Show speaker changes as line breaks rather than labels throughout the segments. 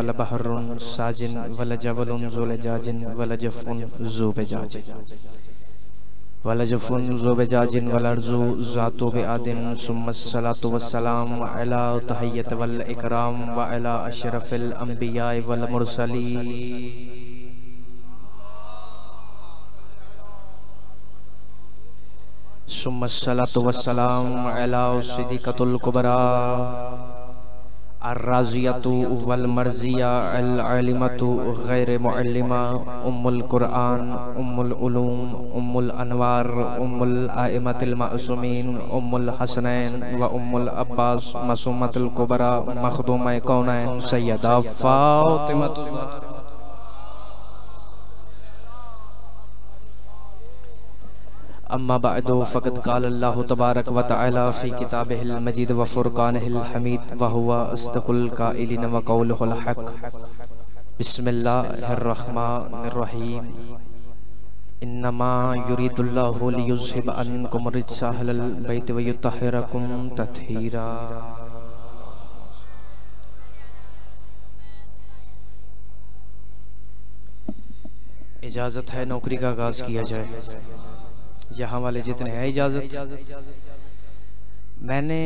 वल बहरुन साजिन, वल जबलुन जुल जाजिन, वल जफुन जुब जाजिन। वल जफुन जुब जाजिन, वल अर्जु जातु बिआदिन सुम्मा सलातु वस्सलाम अला तहय्यत वल इकराम, व अला अशरफिल अंबिया वल मुरसलीन। सुम्मसलातु वस्सलाम अला सिद्दीक़तुल कुबरा। अर्राज़ियतु वल मुअल्लिमा उम्मुल उलूम उम्मुल अनवार हसनैन व उम्मुल अब्बास मसूमतुल मखदूम कौनैन फातिमतु अम्मा बादो फ़कत काल अल्लाह तबारक व तआला फ़ी किताबिहिल मजीद व फ़ुरक़ानिहिल हमीद व अस्दक़ुल क़ाइलिन व क़ौलुहुल हक़ बिस्मिल्लाहिर्रहमानिर्रहीम इन्नमा युरीदुल्लाहु लियुज़हिब अन्कुम रिज्सा अहलल बैत व युतहिरकुम इजाज़त है नौकरी का आगाज़ किया जाए यहाँ वाले जितने हैं इजाज़त। मैंने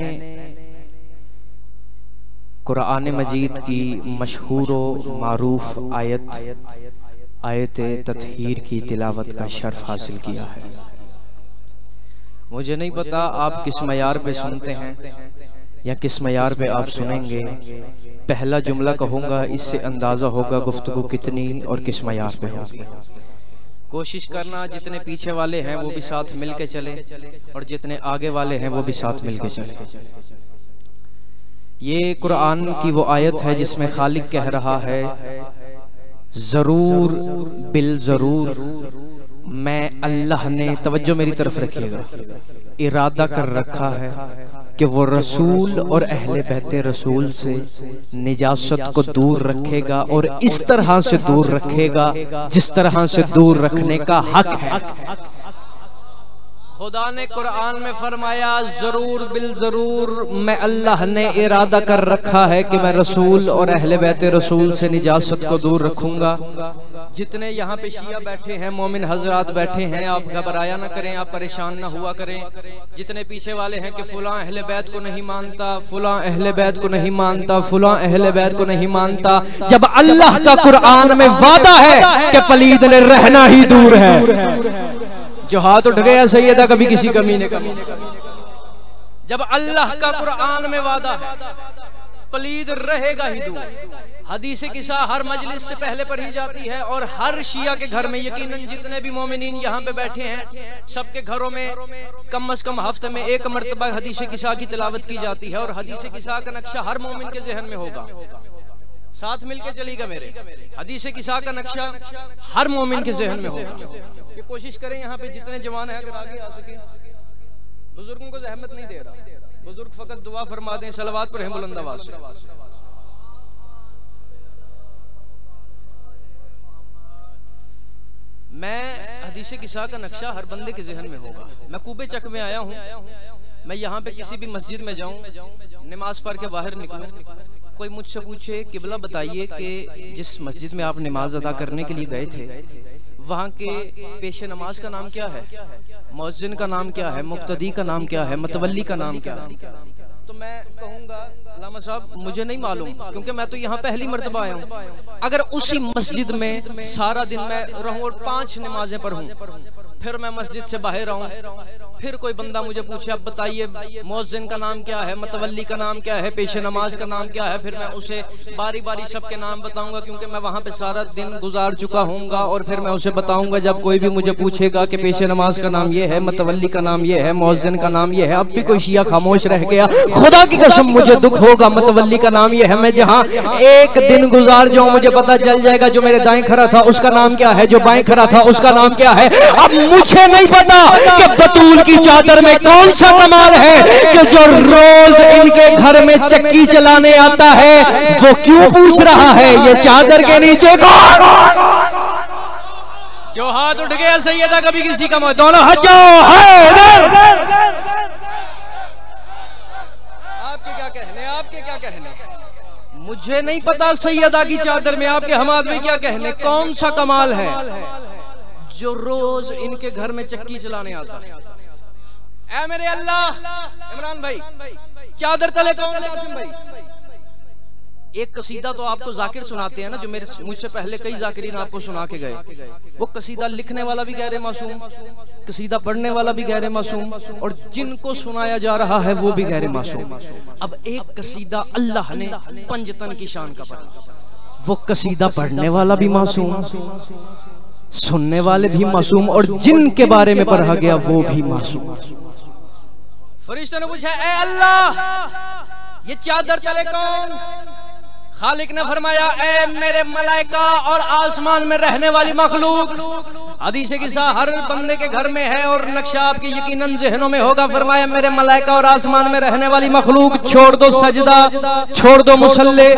कुरान मजीद की मशहूर मारूफ आयत आयत ततहीर की तिलावत का शर्फ हासिल किया है। मुझे नहीं पता आप किस मैार पे सुनते हैं या किस मैार पे आप सुनेंगे। पहला जुमला कहूँगा इससे अंदाज़ा होगा गुफ्तगु कितनी और किस मैार पे होगी। कोशिश करना जितने पीछे वाले हैं वो भी साथ मिल के चले और जितने आगे वाले हैं वो भी साथ मिल के चले। ये कुरान की वो आयत है जिसमें खालिक कह रहा है ज़रूर बिल ज़रूर मैं अल्लाह ने तवज्जो मेरी तरफ़ रखिएगा इरादा कर रखा है। कि वो रसूल और अहले बहते रसूल से निजासत को दूर रखेगा और इस तरह से दूर रखेगा जिस तरह से दूर रखने का हक है। खुदा ने कुरान में फरमाया, ज़रूर, बिल ज़रूर, मैं अल्लाह ने इरादा कर रखा है कि मैं रसूल और अहले बैत रसूल से निजासत को दूर रखूँगा। जितने यहाँ पे शिया बैठे हैं, मोमिन हजरात बैठे हैं, आप घबराया ना करें, आप परेशान ना हुआ करें। जितने पीछे वाले हैं कि फुला अहले बैत को नहीं मानता, फुला अहले बैत को नहीं मानता, फुला अहले बैत को नहीं मानता। जब अल्लाह का कुरान में वादा है कि पलीद ने रहना ही दूर है। जो हाथ उठ गया सैयदा कभी किसी कमी ने कमी। जब अल्लाह का कुरान में वादा है, पलीद रहेगा ही दूर। हदीस किसा हर मजलिस से पहले पढ़ी जाती है और हर शिया के घर में यकीनन जितने भी मोमिन यहाँ पे बैठे हैं, सबके घरों में कम अज कम हफ़्ते में एक मरतबा हदीस किसा की तिलावत की जाती है और हदीस किसा का नक्शा हर मोमिन के जहन में होगा। साथ मिलके चलेगा मेरे। हदीस किसा का नक्शा हर मोमिन के जहन में होगा। ये कोशिश करें यहाँ पे जितने जवान हैं अगर आगे आ सके। बुज़ुर्गों को जहमत नहीं दे रहा। बुज़ुर्ग फकत दुआ फरमा दें सलवात पर बुलंदाबाद मैं हदीस किसा का नक्शा हर बंदे के जहन में होगा। मैं कूबे चक में आया हूँ। मैं यहाँ पे किसी भी मस्जिद में जाऊँ नमाज़ पढ़ के बाहर निकलूँ। कोई मुझसे पूछे किबला बताइए कि जिस मस्जिद में आप नमाज़ अदा करने के लिए गए थे, वहाँ के पेश नमाज़ का नाम क्या है? मौजिन का नाम क्या है? मुक्तदी का नाम क्या है? मतवली का नाम क्या है? तो मैं कहूँगा साहब, मुझे नहीं मालूम, क्योंकि मैं तो यहाँ पहली मरतबा आया हूँ। अगर उसी मस्जिद में सारा दिन मैं रहूँ और पाँच नमाजें पढ़ूँ, फिर मैं मस्जिद से बाहर आऊँ फिर कोई बंदा मुझे पूछे, अब बताइए मोजिन का नाम क्या है? मतवली का नाम क्या है? पेश नमाज़ का नाम क्या है? फिर मैं उसे बारी बारी सबके नाम बताऊँगा, क्योंकि मैं वहाँ पे सारा दिन गुजार चुका हूँ और फिर मैं उसे बताऊँगा, जब कोई भी मुझे पूछेगा कि पेश नमाज़ का नाम ये है मतवली का नाम ये है मोजिन का नाम ये है, अब भी कोई शिया खामोश रह गया। खुदा की कसम, मुझे दुख होगा मतवली का नाम ये है, मैं जहाँ एक दिन गुजार जाऊँ, मुझे पता चल जाएगा जो मेरे दाएँ खड़ा था, उसका नाम क्या है, जो बाएँ खड़ा था, उसका नाम क्या है। अब मुझे नहीं पता कि बतूल की चादर में कौन सा कमाल है कि जो रोज इनके घर में चक्की चलाने आता है, वो क्यों पूछ रहा है, ये चादर के नीचे कौन? जो हाथ उठ गया, सैयदा कभी किसी का मौत दोनों आपके क्या कहने, आपके क्या कहने? मुझे नहीं पता सैयदा की चादर में आपके हम आदमी क्या कहने, कौन सा कमाल है? जो रोज इनके घर में चक्की चलाने आता है। मेरे अल्लाह, इमरान भाई, चादर तले कौन भाई? एक कसीदा तो आपको जाकिर सुनाते हैं ना, जो मेरे मुझसे पहले कई जाकिरीन आपको सुना के गए। वो कसीदा लिखने वाला भी गहरे मासूम, कसीदा पढ़ने वाला भी गहरे मासूम, और जिनको सुनाया जा रहा है वो भी गहरे मासूम। अब एक कसीदा अल्लाह ने पंजतन की शान का पढ़ा। वो कसीदा पढ़ने वाला भी मासूम, सुनने वाले भी मासूम, और जिनके बारे में पढ़ा गया वो भी मासूम। फरिश्तों ने पूछा ए अल्लाह ये चादर चले कौन? खालिक ने फरमाया, ए मेरे मलाइका और आसमान में रहने वाली मखलूक हदीस किस्सा हर बंदे के घर में है और नक्शा आपकी यकीनन जहनों में होगा। फरमाया, मेरे मलाइका और आसमान में रहने वाली मखलूक, छोड़ दो सजदा, छोड़ दो मुसल्ले,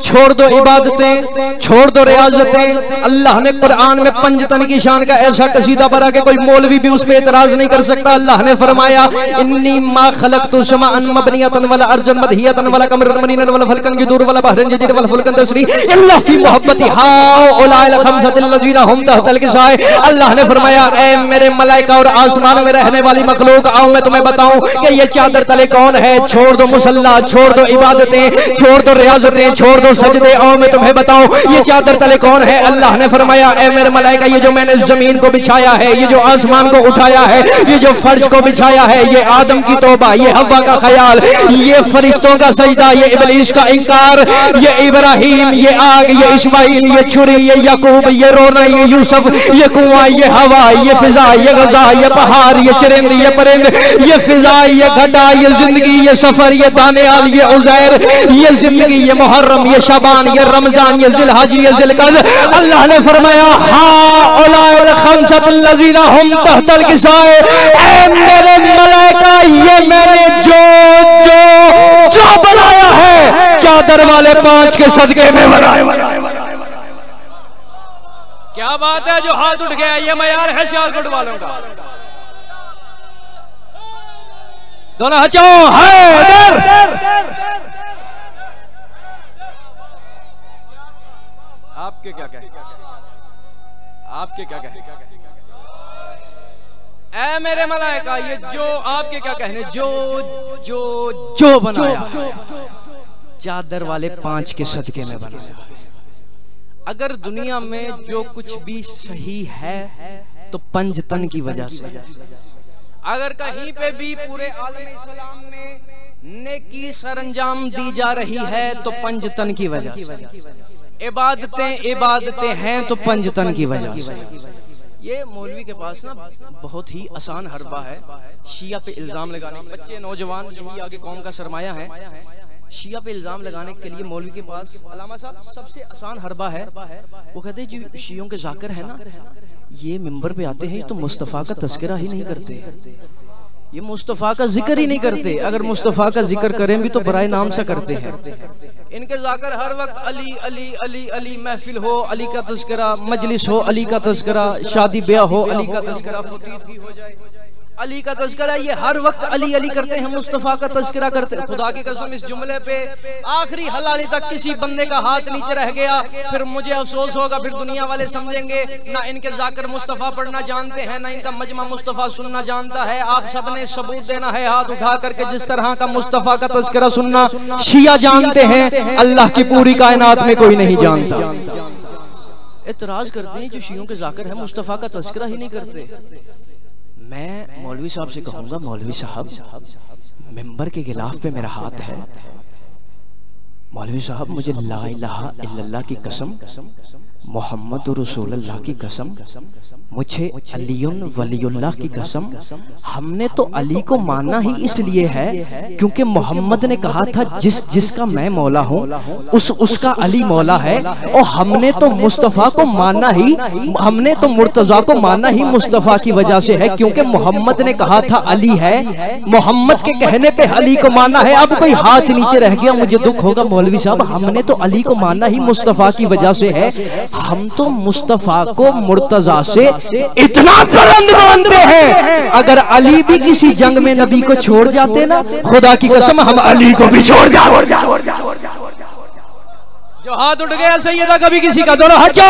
छोड़ दो इबादतें, छोड़ दो रियाजतें। अल्लाह ने कुरान में पंजतन की शान का ऐसा कसीदा पढ़ा कि कोई मौलवी भी उस पर एतराज़ नहीं कर सकता। अल्लाह ने फरमाया, इन्नी मा खलक तो शमा अन मबनियतन वाला अर्जन मदहियतन वाला कमरन मनीनन वाला फलकन की दूर वाला बहरन वाला फुलकन तसरी अल्लाह फ़ी मोहब्बती हाओ उलाइल खमसतिल लजीना हम तहतल किसाए अल्लाह ने फरमाया ए मेरे मलाइका और आसमान में रहने वाली मखलूक, आओ, मैं तुम्हें बताऊँ कि ये चादर तले कौन है? छोड़ दो मुसल्ला, छोड़ दो इबादतें, छोड़ दो रियाजतें, छोड़ दो सजदे, आओ, मैं तुम्हें बताऊँ ये चादर तले कौन है? अल्लाह ने फरमाया ए मेरे मलाइका, ये जो मैंने ज़मीन को बिछाया है, ये जो आसमान को उठाया है, ये जो फर्श को बिछाया है, ये आदम की तोबा, ये हवा का ख्याल, ये फरिश्तों का सजदा, ये इबलीस का इंकार ये इब्राहिम, ये आग, ये इस्माइल, ये छुरी, ये यकूब, ये रोना, ये यूसुफ, ये कुआँ, ये हवा, ये फिजा, ये गजा, ये पहाड़, ये चरिंद, ये परिंद, ये फिजा, ये घटा ये ज़िंदगी, ये सफ़र, ये दानियाल, ये उजैर, ये ज़िंदगी, ये मुहर्रम, ये शबान, ये रमज़ान, ये जिलहज, ये जिलकद। अल्लाह ने फरमाया हाँ मेरे मलाइका, ये मैंने जो जो जो बनाया है, चादर वाले पाँच के सदके में बनाया क्या बात है जो हाथ उठ गया, ये मैार है सियालकोट वालों का। दोनों हचो है आपके क्या कहे? आपके क्या कहे? ऐ मेरे मलाइका ये जो आपके क्या कहने जो जो जो बनाया चादर वाले पाँच के सदके में बनाया अगर दुनिया में जो कुछ भी सही है तो पंजतन की वजह से। अगर कहीं पे भी पूरे आलम इस्लाम में नेकी सरंजाम दी जा रही है तो पंजतन की वजह से। इबादतें इबादतें हैं तो पंजतन की वजह से। ये मौलवी के पास ना बहुत ही आसान हरबा है। शिया पे इल्ज़ाम लगाने बच्चे, नौजवान, यही आगे कौम का सरमाया है। शिया पे इल्ज़ाम लगाने के लिए मौलवी के पास अलामा साहब सबसे आसान हरबा है। वो कहते हैं, जो, शियों के जाकर है ना, ये मिंबर पे आते हैं तो मुस्तफ़ा का तस्करा ही नहीं करते। ये मुस्तफ़ा का ज़िक्र ही नहीं करते। अगर मुस्तफ़ा का ज़िक्र करें भी तो बराए नाम से करते हैं। इनके जाकर हर वक्त अली अली अली अली महफिल हो अली का तस्करा मजलिस हो अली का तस्करा शादी ब्याह हो अली का तस्करा हो जाए। अली का तस्करा ये हर वक्त अली अली करते हैं, मुस्तफ़ा का तस्करा करते हैं। खुदा की कसम, इस जुमले पे आखिरी हलाली तक किसी बंदे का हाथ नीचे रह गया, फिर मुझे अफसोस होगा, फिर दुनिया वाले समझेंगे, ना इनके जाकर मुस्तफ़ा पढ़ना जानते हैं, ना इनका मजमा मुस्तफ़ा सुनना जानता है। आप सबने सबूत देना है, हाथ उठा करके जिस तरह का मुस्तफ़ा का तस्करा सुनना, शिया जानते हैं, अल्लाह की पूरी कायनात में कोई नहीं जानता। इतराज करते हैं जो शियों के जाकर है, मुस्तफ़ा का तस्करा ही नहीं करते। मैं मौलवी साहब से कहूँगा, मौलवी साहब, मेंबर के खिलाफ पे मेरा हाथ है। मौलवी साहब, मुझे ला इलाहा इल्लल्लाह की कसम मोहम्मद रसूलुल्लाह की कसम मुझे वलीउल्लाह की कसम हमने तो अली को मानना ही इसलिए है क्योंकि मोहम्मद ने कहा था जिस जिसका मैं मौला हूँ उस उसका अली मौला है। और हमने तो मुस्तफ़ा को मानना ही हमने तो मुर्तजा को मानना ही मुस्तफ़ा की वजह से है क्योंकि मोहम्मद ने कहा था अली है। मोहम्मद के कहने पे अली को मानना है। अब कोई हाथ नीचे रह गया मुझे दुख होगा मौलवी साहब हमने तो अली को मानना ही मुस्तफ़ा की वजह से है। हम तो मुस्तफ़ा को मुर्तजा से इतना बुलंद मानते हैं। अगर अली भी किसी जंग में नबी को छोड़ जाते ना खुदा की कसम हम अली को भी छोड़ जा जो हाथ उठ गया सही था कभी किसी का दोनों हचो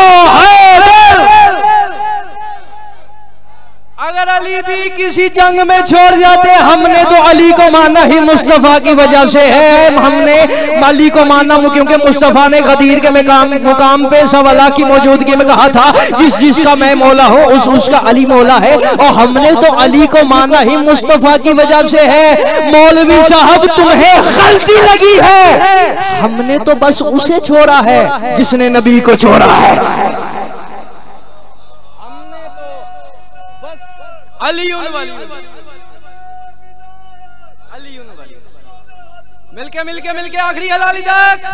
अगर अली भी किसी जंग में छोड़ जाते, हमने तो अली को माना ही मुस्तफ़ा की वजह से है। हमने अली को माना क्योंकि मुस्तफ़ा ने गदीर के मुकाम मुकाम पे सवाला की मौजूदगी में कहा था, जिस जिसका मैं मौला हूँ, उस उसका अली मौला है। और हमने तो अली को माना ही मुस्तफ़ा की वजह से है। मौलवी साहब, तुम्हें गलती लगी है। हमने तो बस उसे छोड़ा है, जिसने नबी को छोड़ा है। अली वाली। अली वाली। मिलके मिलके मिलके, आखिरी हलाली तक।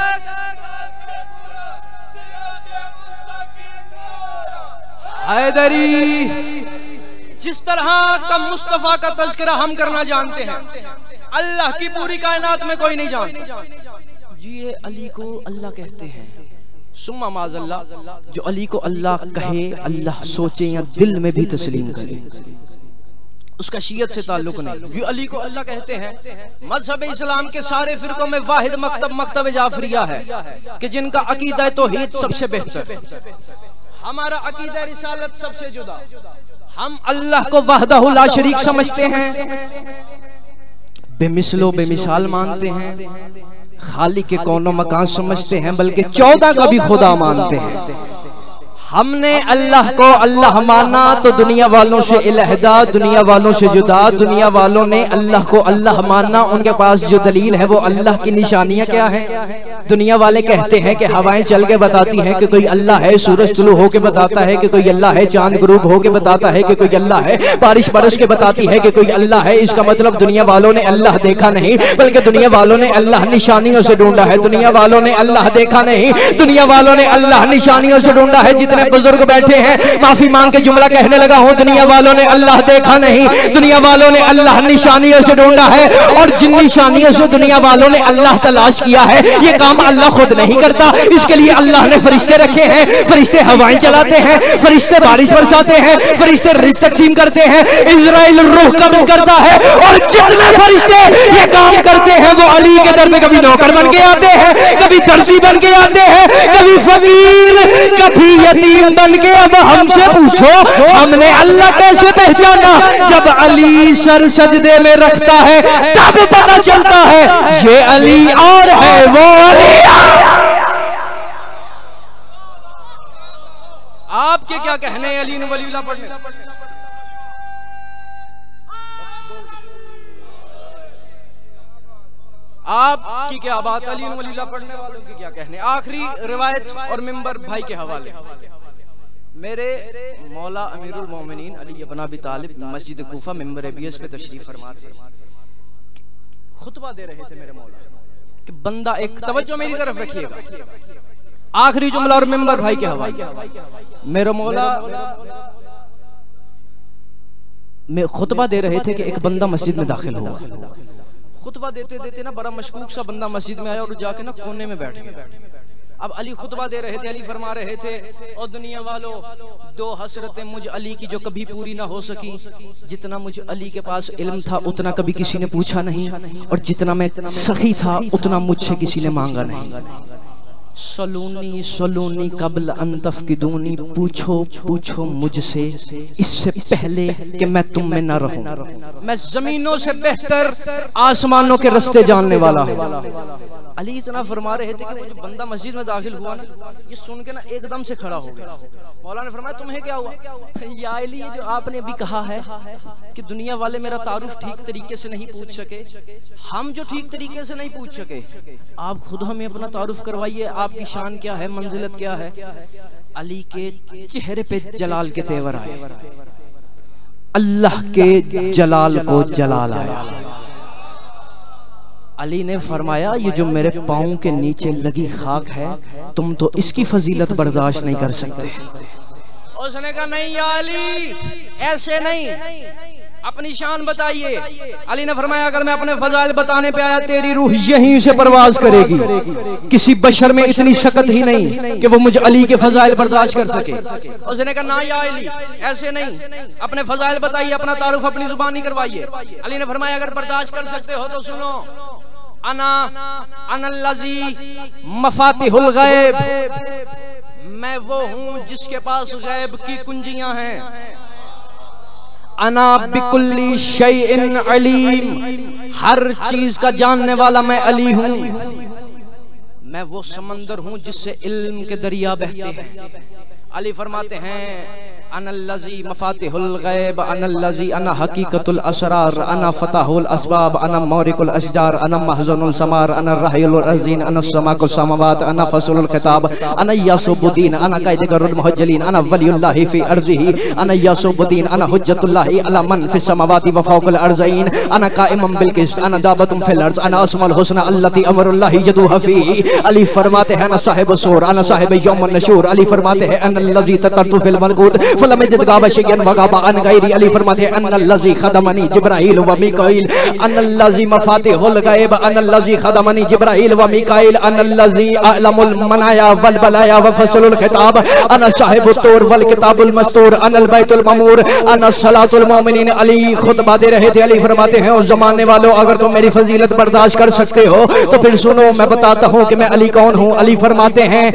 हैदरी, जिस तरह का मुस्तफ़ा का तस्करा हम करना जानते हैं, अल्लाह की पूरी कायनात में कोई नहीं जानता। ये अली को अल्लाह कहते हैं। सुम्मा माजल्ला जो अली को अल्लाह कहे, अल्लाह सोचे या दिल में भी तस्लीम करे। उसका शीयत से ताल्लुक नहीं। ये अली को अल्लाह कहते हैं मज़हब इस्लाम के सारे फिरकों में वाहिद मकतब मकतब जाफरिया है कि जिनका अकीदा तो हित सबसे बेहतर। हमारा अकीदा रिसालत सबसे जुदा। हम अल्लाह को वाहदा शरीक समझते हैं। बेमिसलो बेमिसाल मानते हैं। खाली के कौनो मकान समझते हैं बल्कि चौदह का भी खुदा मानते हैं। हमने अल्लाह को अल्लाह माना तो दुनिया वालों से इलहदा, दुनिया वालों से जुदा, दुनिया वालों ने अल्लाह को अल्लाह माना। उनके पास जो दलील है वो अल्लाह की निशानियाँ क्या है? दुनिया वाले कहते हैं कि हवाएँ चल के बताती हैं कि कोई अल्लाह है, सूरज तुलू होके बताता है कि कोई अल्लाह है, चाँद ग्रूब होके बताता है कि कोई अल्लाह है बारिश बरस के बताती है कि कोई अल्लाह है। इसका मतलब दुनिया वालों ने अल्लाह देखा नहीं, बल्कि दुनिया वालों ने अल्लाह निशानियों से ढूंढा है। दुनिया वालों ने अल्लाह देखा नहीं, दुनिया वालों ने अल्लाह निशानियों से ढूंढा है। जितने बुज़ुर्ग बैठे हैं। माफ़ी मांग के जुमला कहने लगा, हूँ, दुनिया वालों ने अल्लाह देखा नहीं। दुनिया वालों ने अल्लाह निशानियों से ढूंढा है और जिन निशानियों से दुनिया वालों ने अल्लाह तलाश किया है, ये काम अल्लाह खुद नहीं करता। इसके लिए अल्लाह ने फरिश्ते रखे हैं। फरिश्ते हवाएँ चलाते हैं, फरिश्ते बारिश बरसाते हैं, फरिश्ते रिश्ते तकसीम करते हैं। इसराइल रूह कब्ज करता है और जितने फरिश्ते ये काम करते हैं, वो अली के दर में कभी नौकर बन के आते हैं, कभी दर्जी बन के आते हैं, कभी फकीर, कभी यतीम। बन के अब हमसे पूछो, हमने अल्लाह कैसे पहचाना? जब अली सर सजदे में रखता है, तब पता चलता है, ये अली और है, वो अली आपके क्या कहने अली वलीला पढ़ने? आपकी क्या बात, अली वलीला पढ़ने वालों की क्या कहने आखिरी रिवायत और मिंबर भाई के हवाले। मेरे मौला अमीरुल मोमिनीन अली अपना भी तालिब मस्जिद कोफा मिंबर एबीएस पे तशरीफ़ फरमा थे। खुतबा दे रहे थे मेरे मौला कि बंदा एक तवज्जो मेरी तरफ़ रखिएगा। आखिरी जुमला और मिंबर भाई के हवाले। मेरे मौला, में खुतबा दे रहे थे कि एक बंदा मस्जिद में दाखिल हुआ। खुतबा देते देते ना बड़ा मशकूक सा बंदा मस्जिद में आया और जाके ना कोने में बैठ गया। अब अली खुतबा दे रहे थे, अली फरमा रहे थे और दुनिया वालों दो हसरतें मुझ अली की जो कभी पूरी ना हो सकी। जितना मुझ अली के पास इल्म था, उतना कभी किसी ने पूछा नहीं। और जितना मैं सही था, उतना मुझसे किसी ने मांगा नहीं। सलूनी सलूनी, कबल अंतफ की दूनी, पूछो पूछो मुझसे, इससे पहले कि मैं तुम में न रहूँ। मैं जमीनों से बेहतर, आसमानों के रास्ते जानने वाला हूँ। अली इतना फरमा रहे थे कि वो जो बंदा मस्जिद में दाखिल हुआ ना, ये सुन के ना एकदम से खड़ा हो गया। मौला ने फरमाया, तुम्हें क्या हुआ? या अली जो आपने अभी कहा है कि दुनिया वाले मेरा तारुफ ठीक तरीके से नहीं पूछ सके, हम जो ठीक तरीके से नहीं पूछ सके, आप खुद हमें अपना तारुफ करवाइए आपकी शान क्या है? मंजिलत क्या है? अली के चेहरे पे जलाल के तेवर आए। अल्लाह के जलाल को जलाल आया। अली ने फरमाया ये जो मेरे पाँव के नीचे लगी खाक है तुम तो इसकी फजीलत बर्दाश्त नहीं कर सकते। उसने कहा नहीं अली ऐसे नहीं। अपनी शान बताइए। अली ने फरमाया, अगर मैं अपने फजाइल बताने पे आया, तेरी रूह यहीं से परवाज करेगी। किसी बशर में इतनी शकत ही नहीं कि वो मुझे अली के फजाइल बर्दाश्त कर सके। उसने कहा, ना या अली, ऐसे नहीं। अपने फजाइल बताइए, अपना तारुफ, अपनी जुबानी करवाइए। अली ने फरमाया, अगर बर्दाश्त कर सकते हो तो सुनो। अना, अनल्लजी मफातिहुल गैब। मैं वो हूँ जिसके पास गैब की कुंजियाँ हैं। अना बिकुल्ली शई इन अलीम। हर चीज़ का जानने वाला मैं अली हूँ। मैं वो समंदर हूँ जिससे इल्म के दरिया बहते हैं। अली फरमाते हैं अनल्लजी मफातिहुल गैब, अनल्लजी अना हकीकतुल असरार अना फताहुल असबाब, अना मौरिकुल अशजार, अना महजनुल समार, अना रहील अजीन, अना समाकुल समावात, अना फसलुल खिताब, अना यासुबुद्दीन, अना कायदगरुल मुहज्जलिन, अना वलियुल्लाह फ़ी अर्जिही, अना यासुबुद्दीन, अना हुज्जतुल्लाह अला मन फ़ी समावाति व फौकल अर्ज़ीन, अना काइमम बिल किस्त, अना दाबतुम फिल अर्ज़, अना अस्माल हुस्ना अल्लती अमरुल्लाह यदुहा फ़ी अली फरमाते हैं, अना साहिब सूर, अना साहिब यौम नशूर। अली फरमाते हैं, अनल्लजी ततरतु फिल मलकूत। फलम जदगाब शयन वगाबा अन गैरी अली फरमाते, अनल्लजी खदमनी जिब्राइल व मीकाइल, अनल्लजी मफातिहुल गैब अनल्लजी खदमनी जिब्राइल व मीकाइल, अनल्लजी अलमुल मनाया वल बलाया व फसलुल खिताब, अना साहिबुत तूर वल किताबुल मस्तूर, अनल बैतुल ममूर, अना सलातुल मोमिनीन अली खुतबा दे रहे थे, अली फरमाते हैं, उस जमाने वालों, अगर तुम मेरी फजीलत बर्दाश्त कर सकते हो तो फिर सुनो, मैं बताता हूँ कि मैं अली कौन हूँ? अली फरमाते हैं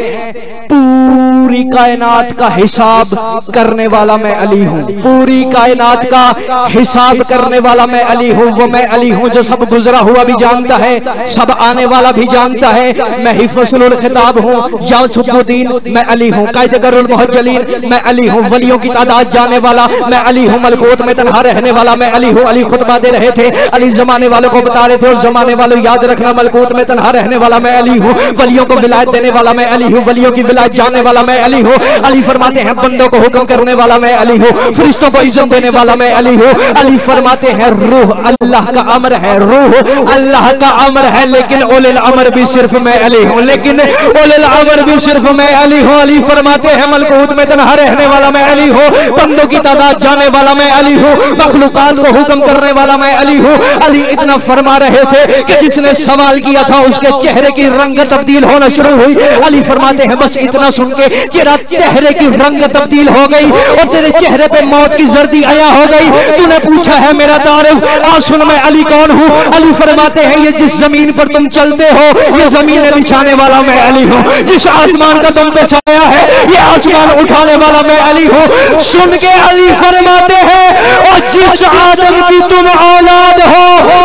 पूरी कायनात का हिसाब करने वाला मैं अली हूँ। पूरी कायनात का हिसाब करने वाला मैं अली हूँ। वो मैं अली हूँ जो सब गुजरा हुआ भी जानता है, सब आने वाला भी जानता है। मैं ही फसलुल खिताब हूँ यासुद्दीन मैं अली हूँ। कायदगरुल मुहज्जलीन, मैं अली हूँ। वलियों की तादाद जाने वाला, मैं अली हूँ। मलकोत में तनहा रहने वाला, मैं अली हूँ। अली खुतबा दे रहे थे, अली जमाने वालों को बता रहे थे, और जमाने वालों याद रखना, मलकोत में तनहा रहने वाला मैं अली हूँ। वलियों को विलायत देने वाला मैं अली हूँ। वलियों की विलायत जाने वाला मैं अली हूँ। अली फरमाते हैं, बंदों को हुक्म करने वाला मैं अली हूँ। फरिश्तों को इज़्ज़त देने वाला मैं अली हूँ। अली फरमाते हैं, रूह अल्लाह का अमर है, रूह अल्लाह का अमर है, लेकिन ओलिल अमर भी सिर्फ़ मैं अली हूँ। लेकिन ओलिल अमर भी सिर्फ़ मैं अली हूँ। अली फरमाते हैं, मलकूत में तनहा रहने वाला मैं अली हूँ। बंदों की तादाद जाने वाला मैं अली हूँ। मखलूकात को हुक्म करने वाला मैं अली हूँ। अली इतना फरमा रहे थे कि जिसने सवाल किया था, उसके चेहरे की रंग तब्दील होना शुरू हुई। अली फरमाते हैं, बस इतना सुन के तेरा चेहरे की रंग तब्दील हो गई और तेरे चेहरे पे मौत की जर्दी आया हो गई। तूने पूछा है, मेरा तारफ। आज सुन मैं अली कौन हूँ? अली फरमाते हैं, ये जिस ज़मीन पर तुम चलते हो, ये ज़मीन बिछाने वाला मैं अली हूँ। जिस आसमान का तुम पे साया है, ये आसमान उठाने वाला मैं अली हूँ। सुन के अली फरमाते हैं, और जिस आदम की तुम औलाद हो वो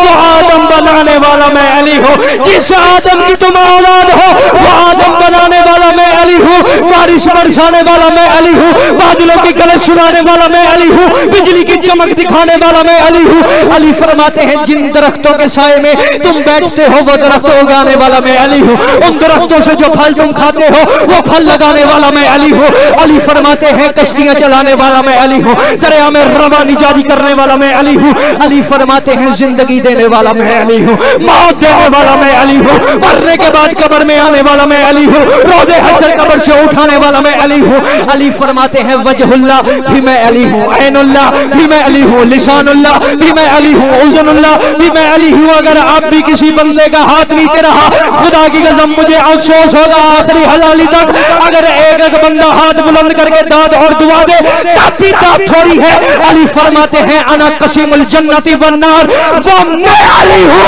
बनाने वाला मैं अली हूँ जिस आदम की तुम औलाद हो वो आदम बनाने वाला मैं अली हूँ बारिश बरसाने वाला मैं अली हूँ बादलों की गलत सुनाने वाला मैं अली हूँ बिजली की चमक दिखाने वाला मैं अली हूँ अली फरमाते हैं जिन दरख्तों के साय में तुम बैठते हो वो दरख्त उगाने वाला मैं अली हूँ उन दरख्तों से जो फल तुम खाते हो वो फल लगाने वाला मैं अली हूँ अली फरमाते हैं कश्तियाँ चलाने वाला मैं अली हूँ दरिया में रवानी जारी करने वाला मैं अली हूँ अली फरमाते हैं ज़िंदगी देने वाला मैं अली हूँ। मौत देने वाला मैं अली हूँ। मरने के बाद कब्र में आने वाला मैं अली हूँ। रोज़े हसर कब्र से उठाने वाला मैं अली हूँ। अली फरमाते हैं, वजहुल्ला, भी मैं अली हूँ। ऐनुल्ला, भी मैं अली हूँ। लिसानुल्ला भी मैं अली हूँ। उजनुल्ला, भी मैं अली हूँ। अगर आप भी किसी बंदे का हाथ नीचे रहा, खुदा की कसम, मुझे अफसोस होगा आखिरी हलाली तक। अगर एक एक बंदा हाथ बुलंद करके दाद और दुआ दे तब भी दाद थोड़ी है। अली फरमाते हैं, अना कसीमुल जन्नती वन्नार। वो मैं अली हूँ।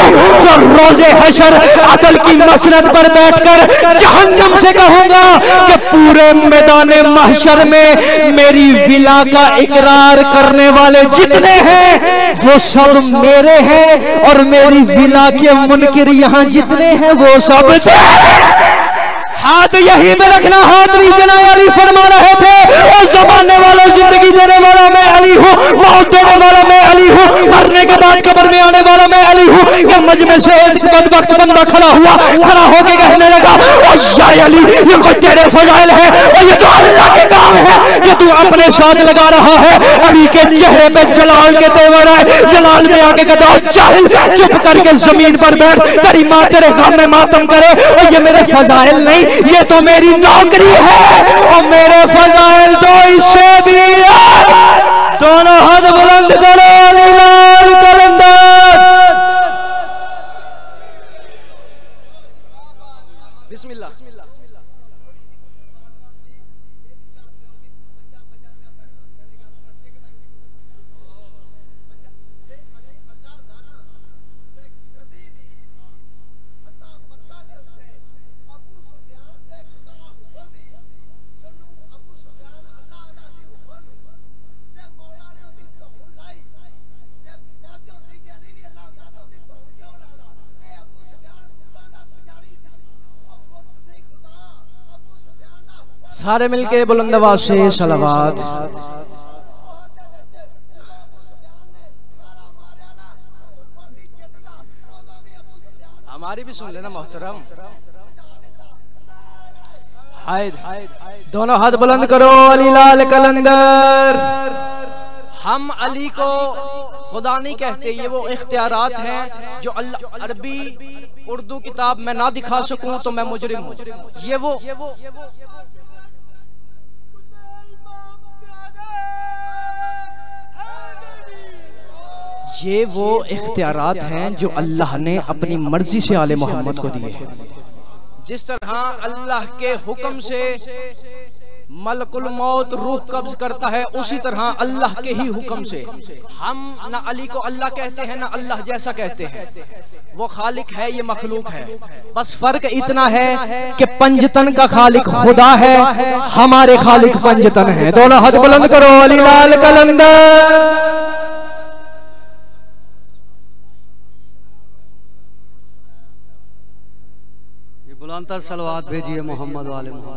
जो रोज़े हशर, अदल की मसरत पर बैठकर जहन्नम से कहूँगा कि पूरे मैदान महशर में मेरी विला का इकरार करने वाले जितने हैं, वो सब मेरे हैं और मेरी विला के मुनकर यहाँ जितने हैं, वो सब हाथ यही पे रखना, हाथ नीचे ना। अली फरमा रहे थे और जमाने वालों, ज़िंदगी देने वाला मैं अली हूँ, मौत देने वाला मैं अली हूँ, मरने के बाद कब्र में आने वाला मैं अली हूँ। ये मजमे से एक बदबख्त बंदा खड़ा हुआ, खड़ा होके कहने लगा और या अली, ये कोई तेरे फजाइल है और ये तो अल्लाह के काम है, जो तू अपने साथ लगा रहा है, अली के चेहरे पे जलाल के तेवर आए, जलाल में आके कहता चाहिल चुप करके ज़मीन पर बैठ, तेरी माँ तेरे गम में मातम करे, और ये मेरे फजाइल नहीं ये तो मेरी नौकरी है। और मेरे फजाइल तो इससे भी दोनों हद बुलंद करो। सारे मिलके बुलंदवा से सलावात। हमारी भी सुन लेना, मोहतरम। दोनों हाथ बुलंद करो, अली लाल कलंदर। हम अली को खुदा नहीं कहते, ये वो इख्तियारात हैं जो अरबी उर्दू किताब में ना दिखा सकूँ तो मैं मुजरिम हूँ। ये वो ये वो इख्तियारात हैं जो अल्लाह ने अपनी मर्ज़ी से आले मोहम्मद को दिए। हैं जिस तरह अल्लाह के हुक्म से मलकुल मौत रूह कब्ज करता है उसी तरह अल्लाह के ही हुक्म से। हम ना अली को अल्लाह कहते हैं ना अल्लाह जैसा कहते हैं। वो खालिक है ये मखलूक है। बस फ़र्क इतना है कि पंजतन का खालिक खुदा है हमारे खालिक पंजतन है। दोनों हाथ बुलंद करो अली लाल कलंदर।
बुलंदर सलवात भेजिए मोहम्मद वाले मोहम्मद।